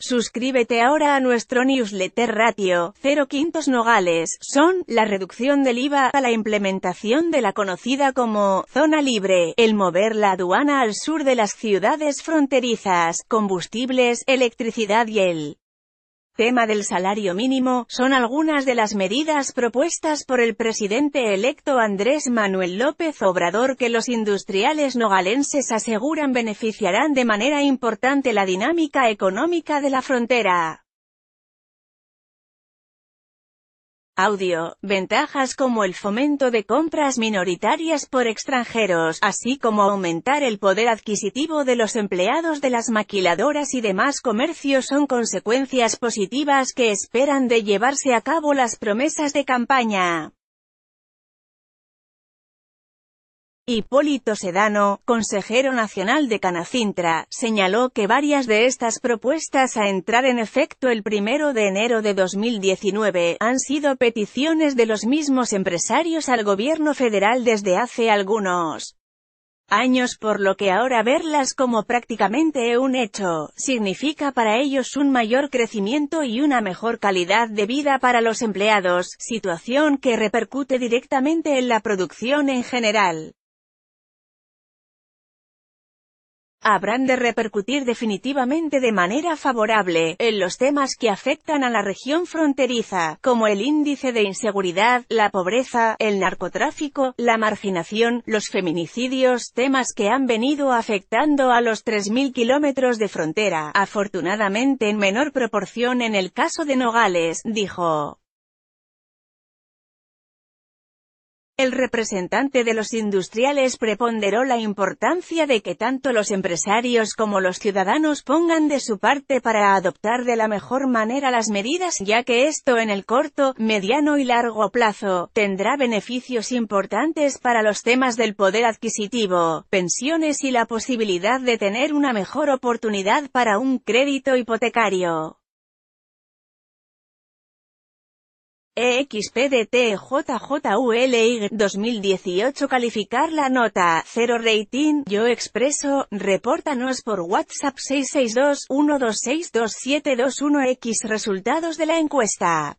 Suscríbete ahora a nuestro newsletter Ratio, 0 quintos nogales, son, la reducción del IVA, a la implementación de la conocida como, zona libre, el mover la aduana al sur de las ciudades fronterizas, combustibles, electricidad y el tema del salario mínimo, son algunas de las medidas propuestas por el presidente electo Andrés Manuel López Obrador que los industriales nogalenses aseguran beneficiarán de manera importante la dinámica económica de la frontera. Audio, ventajas como el fomento de compras minoritarias por extranjeros, así como aumentar el poder adquisitivo de los empleados de las maquiladoras y demás comercios son consecuencias positivas que esperan de llevarse a cabo las promesas de campaña. Hipólito Sedano, consejero nacional de Canacintra, señaló que varias de estas propuestas a entrar en efecto el primero de enero de 2019, han sido peticiones de los mismos empresarios al gobierno federal desde hace algunos años por lo que ahora verlas como prácticamente un hecho, significa para ellos un mayor crecimiento y una mejor calidad de vida para los empleados, situación que repercute directamente en la producción en general. Habrán de repercutir definitivamente de manera favorable, en los temas que afectan a la región fronteriza, como el índice de inseguridad, la pobreza, el narcotráfico, la marginación, los feminicidios, temas que han venido afectando a los 3.000 kilómetros de frontera, afortunadamente en menor proporción en el caso de Nogales, dijo. El representante de los industriales preponderó la importancia de que tanto los empresarios como los ciudadanos pongan de su parte para adoptar de la mejor manera las medidas, ya que esto en el corto, mediano y largo plazo, tendrá beneficios importantes para los temas del poder adquisitivo, pensiones y la posibilidad de tener una mejor oportunidad para un crédito hipotecario. EXPDTJJULY 2018 Calificar la nota, 0 rating, yo expreso, repórtanos por WhatsApp 662-1262-721X Resultados de la encuesta